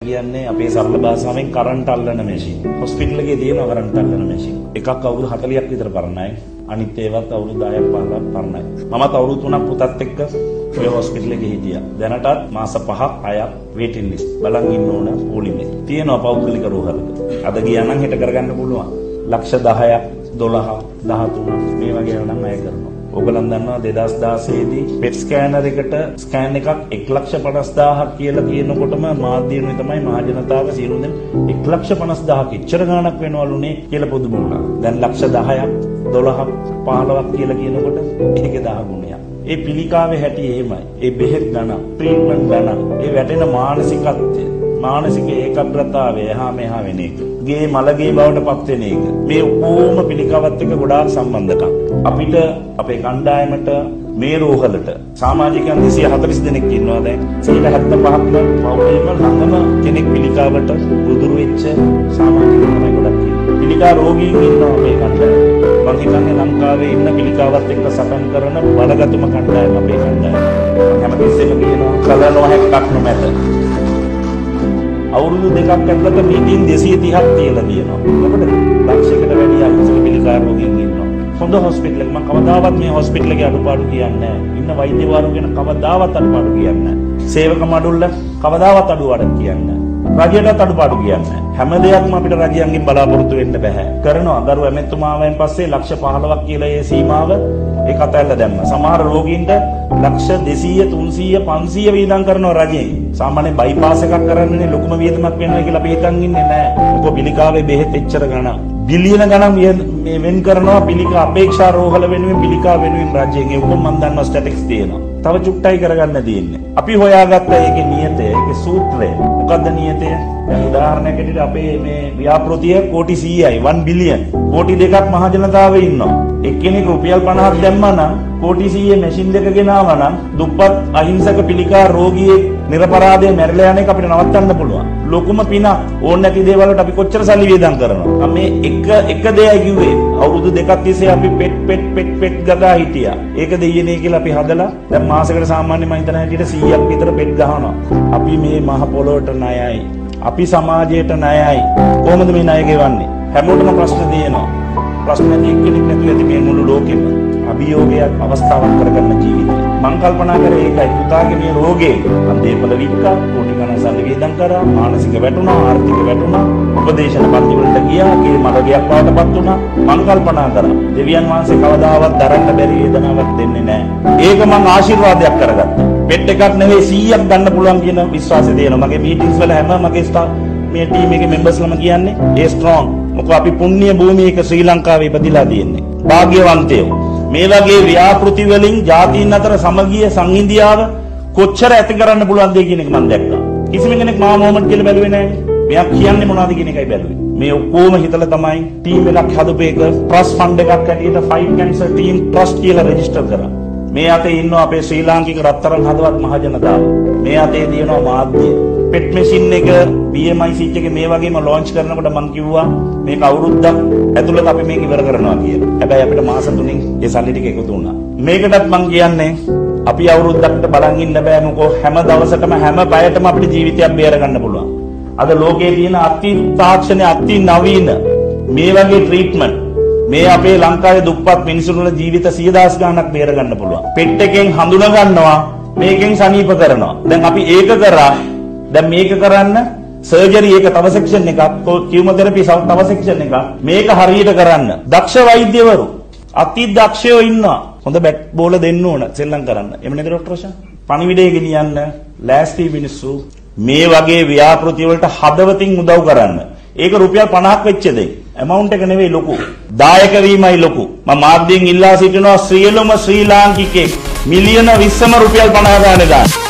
කියන්නේ අපේ සරල භාෂාවෙන් කරන්ට් අල්ලන මැෂින්. හොස්පිටල් එකේ තියෙනවා කරන්ට් අල්ලන මැෂින්. එකක් අවුරුදු 40ක් විතර පරණයි. අනිත් ඒවත් අවුරුදු 10ක් 15ක් පරණයි. මමත් අවුරුදු 3ක් පුතත් එක්ක ඔය හොස්පිටල් එකේ හිටියා. දැනටත් මාස 5ක් 6ක් වේටින් ලිස්ට් බලන් ඉන්න ඕන පොලිමේ. තියෙනවා පෞද්ගලික රෝහලක. අද ගියා නම් හෙට කරගන්න පුළුවන්. ලක්ෂ 10ක් 12ක් 13ක් මේ වගේ නම් අය කරනවා. ඕගලන් දන්නවා 2016 දී පෙට් ස්කෑනර් එකට ස්කෑන් එකක් 150000ක් කියලා කියනකොටම මාධ්‍යනුයි තමයි මහජනතාව සියලු දෙනා 150000ක් ඉච්චර ගාණක් වෙනවලුනේ කියලා පුදුම වුණා. දැන් ලක්ෂ 10ක් 12ක් 15ක් කියලා කියනකොට ඒකේ 10 ගුණයක්. ඒ පිළිකාවේ හැටි එහෙමයි. ඒ බෙහෙත් ගණන්, ට්‍රීට්මන්ට් ගණන්, ඒ වැටෙන මානසිකත්වය, මානසික ඒකාග්‍රතාවය එහා මෙහා වෙන එක. ගේ මලගේ බවට පත් වෙන එක. මේ ඔක්කොම පිළිකාවත් එක්ක ගොඩාක් සම්බන්ධකම්. අපිට අපේ කණ්ඩායමට මේ රෝහලට සමාජිකයන් 240 දෙනෙක් ඉන්නවා දැන් 175ක්ම පවුලේම ළඟම කෙනෙක් පිළිකාවට උදුරු වෙච්ච සමාජිකයන් තමයි ගොඩක් ඉන්නේ. පිළිකා රෝගීන් ඉන්නවා මේ කණ්ඩායම. මම හිතන්නේ ලංකාවේ ඉන්න පිළිකාවත් එක්ක සටන් කරන බලගතුම කණ්ඩායම අපේ කණ්ඩායම. හැමතිස්සෙම කියනවා කල නොහැක්කක් නොමැත. අවුරුදු දෙකක් ඇතුළත මීටින් 230ක් තියලා තියෙනවා. මොකද ලක්ෂයකට වැඩි අහිංසක පිළිකා රෝගීන් ඉන්නවා. හොඳ හොස්පිටල් එක මම කවදාවත් මේ හොස්පිටල් එකේ අඩුපාඩු කියන්නේ නැහැ. ඉන්න වෛද්‍යවරු ගැන කවදාවත් අඩුපාඩු කියන්නේ නැහැ. සේවක මඩුල්ල කවදාවත් අඩුපාඩු කියන්නේ නැහැ. රජයටත් අඩුපාඩු කියන්නේ හැම දෙයක්ම අපිට රජයන්ගෙන් බලාපොරොත්තු වෙන්න බෑ. කරනවා ගරු ඇමෙතුමාවෙන් පස්සේ ලක්ෂ 15ක් කියලා ඒ සීමාව ඒ කතැල්ල දැම්ම. සමහර රෝගීන්ට ලක්ෂ 200 300 500 වීදම් කරනවා රජයෙන්. සාමාන්‍ය බයිපාස් එකක් කරන්නනේ ලොකුම වියදමක් වෙනවා කියලා අපි හිතන් ඉන්නේ නැහැ. මොකද පිළිකාවේ බෙහෙත් එච්චර ගණන්. බිලියන ගණන් මේ වෙන් කරනවා පිළිකා අපේක්ෂා රෝහල වෙනුවෙන් පිළිකා වෙනුවෙන් රජයෙන්. ඒ ඔක්කොම මම දන්නවා ස්ටැටික්ස් තියෙනවා. තව චුට්ටයි කරගන්න තියෙන්නේ. අපි හොයාගත්ත ඒකේ නියතය, ඒකේ සූත්‍රය. මොකද්ද නියතය? දැන් උදාහරණයක් ඇටියට අපේ මේ ව්‍යාපෘතිය කෝටි 100යි 1 බිලියන්. කෝටි දෙකක් මහ ජනතාවේ ඉන්නවා. එක්කෙනෙක් රුපියල් 50ක් දැම්මා නම් කෝටි 100 මැෂින් දෙක ගෙනාවා නම් දුප්පත් අහිංසක පිළිකා රෝගියෙක් නිරපරාධයෙන් මැරිලා යන එක අපිට නවත්තන්න පුළුවන්. ලොකුම පින ඕන නැති දේවල් වලට අපි කොච්චර සල්ලි වියදම් කරනවා. මේ එක එක දෙයයි කිව්වේ අවුරුදු දෙකක් තිස්සේ අපි පෙට් පෙට් පෙට් පෙට් ගගා හිටියා. ඒක දෙයියනේ කියලා අපි හදලා දැන් මාසෙකට සාමාන්‍ය මම හිතන හැටියට 100ක් විතර පෙට් ගහනවා. අපි මේ මහ පොළොවට ණයයි. අපි සමාජයට ණයයි. කොහොමද මේ ණය ගෙවන්නේ? හැමෝටම ප්‍රශ්න තියෙනවා. ප්‍රශ්න නැති එක්කෙනෙක් නැතුව ඇති මේ මුළු ලෝකෙම. අභියෝගයක් අවස්ථාවක් කරගන්න ජීවිතේ. මං කල්පනා කරේ ඒකයි. පුතාගේ මේ රෝගේ අන්දේපල වික්කා කෝටි ගණන් සල්ලි වේදම් කරා මානසික වැටුණා ආර්ථික වැටුණා උපදේශන පන්ති වලට ගියා ගේ මලගයක් බවටපත් වුණා. මං කල්පනා කරා දෙවියන් වහන්සේ කවදාවත් දරන්න බැරි වේදනාවක් දෙන්නේ නැහැ. ඒක මං ආශිර්වාදයක් කරගත්තා. පෙට් එකක් නෙවෙයි 100ක් ගන්න පුළුවන් කියන විශ්වාසය තියෙනවා. මගේ මීටින්ස් වල හැම මගේ ස්ටාෆ් මේ ටීම් එකේ මෙම්බර්ස්ලම කියන්නේ ඒ ස්ට්‍රෝං මොකද අපි පුණ්‍ය භූමියක ශ්‍රී ලංකාවේ ඉපදිලා තියෙන්නේ. වාග්යවන්තයෝ. මේ වගේ ව්‍යාපෘති වලින් ජාතීන් අතර සමගිය සංහිඳියාව කොච්චර ඇති කරන්න පුළුවන්ද කියන එක මම දැක්කා. කිසිම කෙනෙක් මා මොමන්ට් කියලා බැලුවේ නැහැ. මෙයා කියන්නේ මොනවද කියන එකයි බැලුවේ. මේ ඔක්කොම හිතලා තමයි ටීම් එකක් හදපු එක ට්‍රස්ට් ෆන්ඩ් එකක් ඇටියට ෆයිට් කැන්සර් ටීම් ට්‍රස්ට් කියලා රෙජිස්ටර් කරා. මේ අතේ ඉන්නවා අපේ ශ්‍රී ලාංකික රත්තරන් හදවත් මහජනතාව. මේ අතේ තියෙනවා මාධ්‍ය. පෙට් මැෂින් එක BMI සීට් එක මේ වගේම ලොන්ච් කරනකොට මම කිව්වා මේක අවුරුද්දක් ඇතුළත අපි මේක ඉවර කරනවා කියලා. හැබැයි අපිට මාස තුනෙන් ඒ සල්ලි ටික එකතු වුණා. මේකටත් මම කියන්නේ අපි අවුරුද්දකට බලන් ඉන්න බෑ මොකෝ හැම දවසටම හැම පැයටම අපිට ජීවිතයක් බේර ගන්න පුළුවන්. අද ලෝකයේ තියෙන අති තාක්ෂණ අති නවීන මේ වගේ ට්‍රීට්මන්ට් මේ අපේ ලංකාවේ දුප්පත් මිනිසුන්ගේ ජීවිත 10000 ගණනක් බේර ගන්න පුළුවන්. පෙට් එකෙන් හඳුනා ගන්නවා මේකෙන් සනීප කරනවා. දැන් අපි ඒක කරා දැන් මේක කරන්න සර්ජරි එක තව සෙක්ෂන් එකක් කියුමොതെරපි තව සෙක්ෂන් එකක්. මේක හරියට කරන්න. දක්ෂ වෛද්‍යවරු අති දක්ෂයෝ ඉන්නවා. හොඳ බැට් බෝල දෙන්න ඕන සෙල්ලම් කරන්න. එහෙම නේද ડોක්ටර් රෂා පණිවිඩය ගෙනියන්න ලෑස්ති මිනිස්සු මේ වගේ ව්‍යාපෘති වලට හදවතින් උදව් කරන්න. ඒක රුපියල් 50ක් වෙච්ච දෙයක්. amount එක නෙවෙයි ලොකු. දායක වීමයි ලොකු. මම මාධ්‍යයෙන් ඉල්ලා සිටිනවා සියලුම ශ්‍රී ලාංකිකයෙක්. මිලියන 20ම රුපියල් 50 ගානේ දාන්න